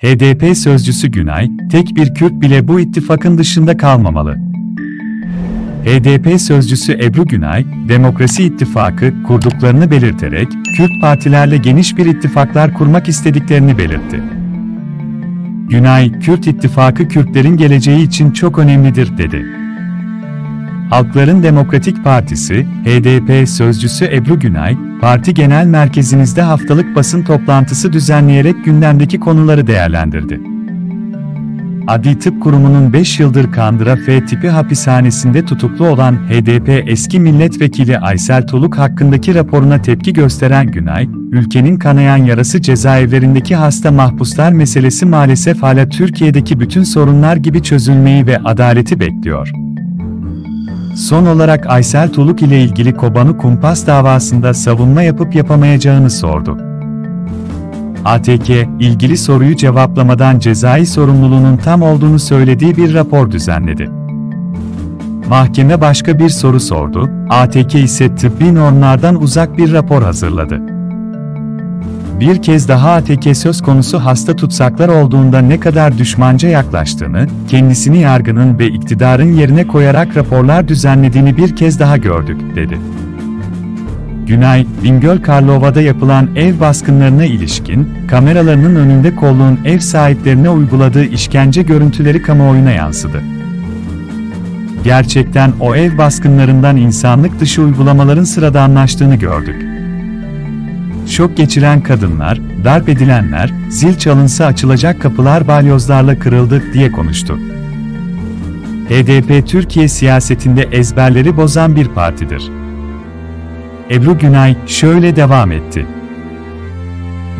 HDP sözcüsü Günay, tek bir Kürt bile bu ittifakın dışında kalmamalı. HDP sözcüsü Ebru Günay, Demokrasi İttifakı kurduklarını belirterek, Kürt partilerle geniş bir ittifaklar kurmak istediklerini belirtti. Günay, Kürt İttifakı Kürtlerin geleceği için çok önemlidir, dedi. Halkların Demokratik Partisi, HDP sözcüsü Ebru Günay, parti genel merkezimizde haftalık basın toplantısı düzenleyerek gündemdeki konuları değerlendirdi. Adli Tıp Kurumu'nun 5 yıldır Kandıra F tipi hapishanesinde tutuklu olan HDP eski milletvekili Aysel Tuluk hakkındaki raporuna tepki gösteren Günay, ülkenin kanayan yarası cezaevlerindeki hasta mahpuslar meselesi maalesef hala Türkiye'deki bütün sorunlar gibi çözülmeyi ve adaleti bekliyor. Son olarak Aysel Tuluk ile ilgili Kobanu Kumpas davasında savunma yapıp yapamayacağını sordu. ATK, ilgili soruyu cevaplamadan cezai sorumluluğunun tam olduğunu söylediği bir rapor düzenledi. Mahkeme başka bir soru sordu, ATK ise tıbbi normlardan uzak bir rapor hazırladı. Bir kez daha ATK söz konusu hasta tutsaklar olduğunda ne kadar düşmanca yaklaştığını, kendisini yargının ve iktidarın yerine koyarak raporlar düzenlediğini bir kez daha gördük, dedi. Günay, Bingöl Karlova'da yapılan ev baskınlarına ilişkin, kameralarının önünde kolluğun ev sahiplerine uyguladığı işkence görüntüleri kamuoyuna yansıdı. Gerçekten o ev baskınlarından insanlık dışı uygulamaların sıradanlaştığını gördük. Şok geçiren kadınlar, darp edilenler, zil çalınsa açılacak kapılar balyozlarla kırıldı diye konuştu. HDP Türkiye siyasetinde ezberleri bozan bir partidir. Ebru Günay şöyle devam etti.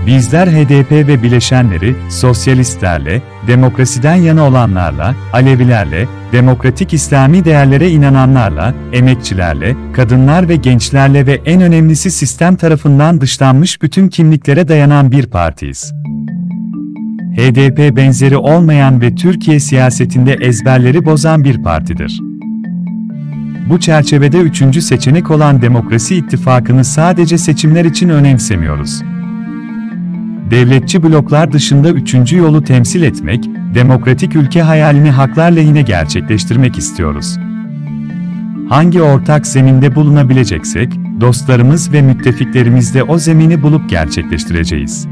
Bizler HDP ve bileşenleri, sosyalistlerle, demokrasiden yana olanlarla, Alevilerle, demokratik İslami değerlere inananlarla, emekçilerle, kadınlar ve gençlerle ve en önemlisi sistem tarafından dışlanmış bütün kimliklere dayanan bir partiyiz. HDP benzeri olmayan ve Türkiye siyasetinde ezberleri bozan bir partidir. Bu çerçevede üçüncü seçenek olan Demokrasi İttifakı'nı sadece seçimler için önemsemiyoruz. Devletçi bloklar dışında üçüncü yolu temsil etmek, demokratik ülke hayalini haklar lehine gerçekleştirmek istiyoruz. Hangi ortak zeminde bulunabileceksek, dostlarımız ve müttefiklerimizle o zemini bulup gerçekleştireceğiz.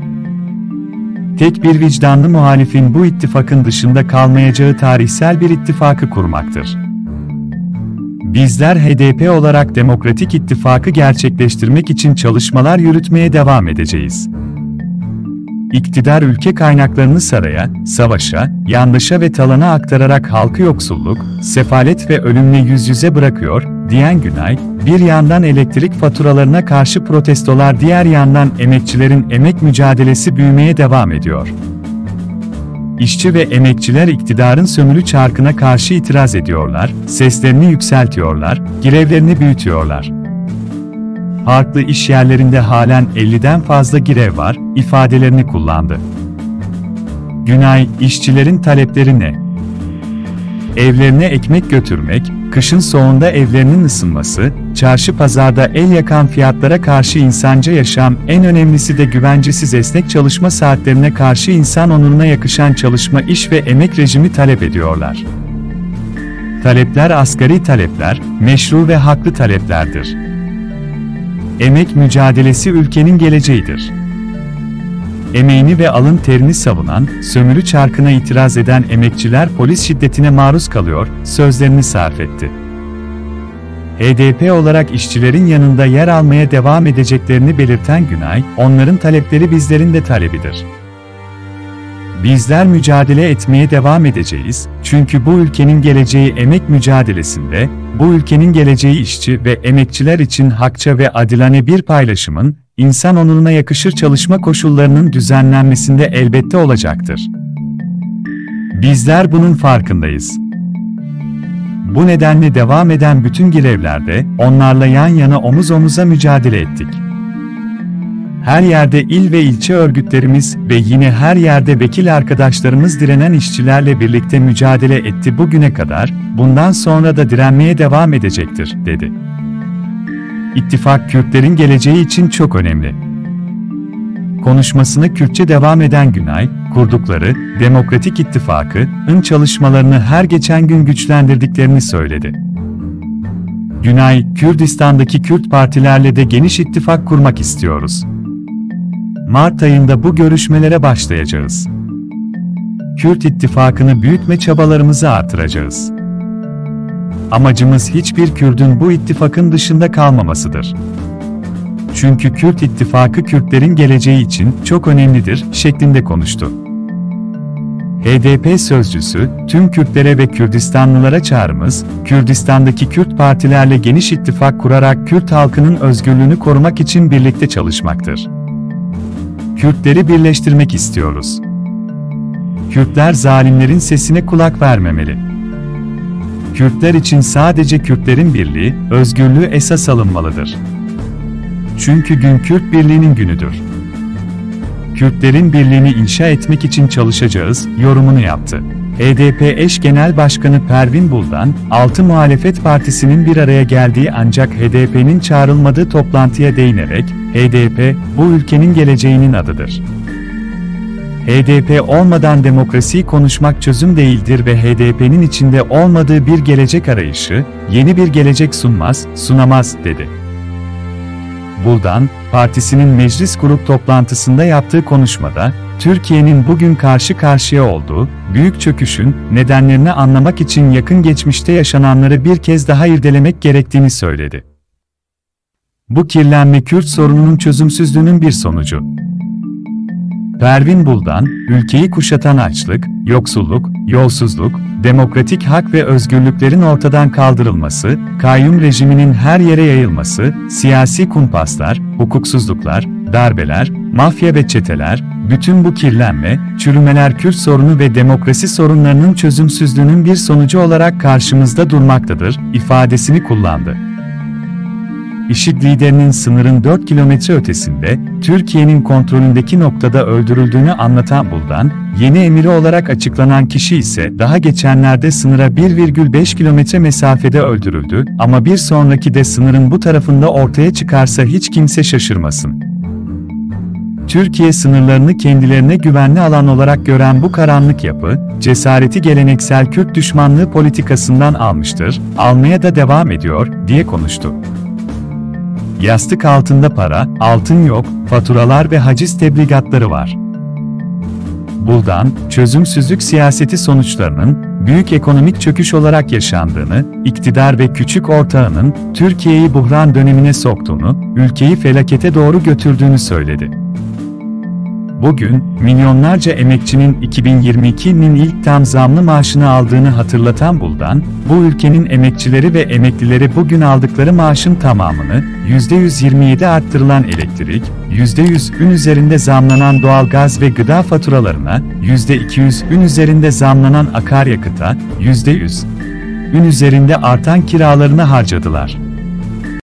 Tek bir vicdanlı muhalifin bu ittifakın dışında kalmayacağı tarihsel bir ittifakı kurmaktır. Bizler HDP olarak Demokratik İttifakı gerçekleştirmek için çalışmalar yürütmeye devam edeceğiz. İktidar ülke kaynaklarını saraya, savaşa, yanlışa ve talana aktararak halkı yoksulluk, sefalet ve ölümle yüz yüze bırakıyor, diyen Günay, bir yandan elektrik faturalarına karşı protestolar diğer yandan emekçilerin emek mücadelesi büyümeye devam ediyor. İşçi ve emekçiler iktidarın sömürü çarkına karşı itiraz ediyorlar, seslerini yükseltiyorlar, girevlerini büyütüyorlar. Farklı iş yerlerinde halen 50'den fazla girev var, ifadelerini kullandı. Günay, işçilerin talepleri ne? Evlerine ekmek götürmek, kışın soğunda evlerinin ısınması, çarşı pazarda el yakan fiyatlara karşı insanca yaşam, en önemlisi de güvencesiz esnek çalışma saatlerine karşı insan onuruna yakışan çalışma iş ve emek rejimi talep ediyorlar. Talepler asgari talepler, meşru ve haklı taleplerdir. Emek mücadelesi ülkenin geleceğidir emeğini ve alın terini savunan, sömürü çarkına itiraz eden emekçiler polis şiddetine maruz kalıyor, sözlerini sarf etti. HDP olarak işçilerin yanında yer almaya devam edeceklerini belirten Günay, onların talepleri bizlerin de talebidir. Bizler mücadele etmeye devam edeceğiz, çünkü bu ülkenin geleceği emek mücadelesinde, bu ülkenin geleceği işçi ve emekçiler için hakça ve adilane bir paylaşımın, insan onuruna yakışır çalışma koşullarının düzenlenmesinde elbette olacaktır. Bizler bunun farkındayız. Bu nedenle devam eden bütün grevlerde onlarla yan yana omuz omuza mücadele ettik. Her yerde il ve ilçe örgütlerimiz ve yine her yerde vekil arkadaşlarımız direnen işçilerle birlikte mücadele etti bugüne kadar, bundan sonra da direnmeye devam edecektir, dedi. İttifak Kürtlerin geleceği için çok önemli. Konuşmasını Kürtçe devam eden Günay, kurdukları Demokratik İttifakı'nın çalışmalarını her geçen gün güçlendirdiklerini söyledi. Günay, Kürdistan'daki Kürt partilerle de geniş ittifak kurmak istiyoruz. Mart ayında bu görüşmelere başlayacağız. Kürt ittifakını büyütme çabalarımızı artıracağız. Amacımız hiçbir Kürdün bu ittifakın dışında kalmamasıdır. Çünkü Kürt ittifakı Kürtlerin geleceği için çok önemlidir şeklinde konuştu. HDP sözcüsü, tüm Kürtlere ve Kürdistanlılara çağrımız, Kürdistan'daki Kürt partilerle geniş ittifak kurarak Kürt halkının özgürlüğünü korumak için birlikte çalışmaktır. Kürtleri birleştirmek istiyoruz. Kürtler zalimlerin sesine kulak vermemeli. Kürtler için sadece Kürtlerin birliği, özgürlüğü esas alınmalıdır. Çünkü gün Kürt birliğinin günüdür. Kürtlerin birliğini inşa etmek için çalışacağız, yorumunu yaptı. HDP eş genel başkanı Pervin Buldan, Altı Muhalefet Partisi'nin bir araya geldiği ancak HDP'nin çağrılmadığı toplantıya değinerek, HDP, bu ülkenin geleceğinin adıdır. HDP olmadan demokrasiyi konuşmak çözüm değildir ve HDP'nin içinde olmadığı bir gelecek arayışı, yeni bir gelecek sunmaz, sunamaz, dedi. Buldan, partisinin meclis grup toplantısında yaptığı konuşmada, Türkiye'nin bugün karşı karşıya olduğu, büyük çöküşün, nedenlerini anlamak için yakın geçmişte yaşananları bir kez daha irdelemek gerektiğini söyledi. Bu kirlenme Kürt sorununun çözümsüzlüğünün bir sonucu. Pervin Buldan, ülkeyi kuşatan açlık, yoksulluk, yolsuzluk, demokratik hak ve özgürlüklerin ortadan kaldırılması, kayyum rejiminin her yere yayılması, siyasi kumpaslar, hukuksuzluklar, darbeler, mafya ve çeteler, bütün bu kirlenme, çürümeler Kürt sorunu ve demokrasi sorunlarının çözümsüzlüğünün bir sonucu olarak karşımızda durmaktadır, ifadesini kullandı. IŞİD liderinin sınırın 4 kilometre ötesinde, Türkiye'nin kontrolündeki noktada öldürüldüğünü anlatan Buldan, yeni emiri olarak açıklanan kişi ise daha geçenlerde sınıra 1,5 kilometre mesafede öldürüldü ama bir sonraki de sınırın bu tarafında ortaya çıkarsa hiç kimse şaşırmasın. Türkiye sınırlarını kendilerine güvenli alan olarak gören bu karanlık yapı, cesareti geleneksel Kürt düşmanlığı politikasından almıştır, almaya da devam ediyor, diye konuştu. Yastık altında para, altın yok, faturalar ve haciz tebligatları var. Buldan, çözümsüzlük siyaseti sonuçlarının büyük ekonomik çöküş olarak yaşandığını, iktidar ve küçük ortağının Türkiye'yi buhran dönemine soktuğunu, ülkeyi felakete doğru götürdüğünü söyledi. Bugün, milyonlarca emekçinin 2022'nin ilk tam zamlı maaşını aldığını hatırlatan Buldan, bu ülkenin emekçileri ve emeklileri bugün aldıkları maaşın tamamını, %127 arttırılan elektrik, %100'ün üzerinde zamlanan doğalgaz ve gıda faturalarına, %200'ün üzerinde zamlanan akaryakıta, %100'ün üzerinde artan kiralarına harcadılar.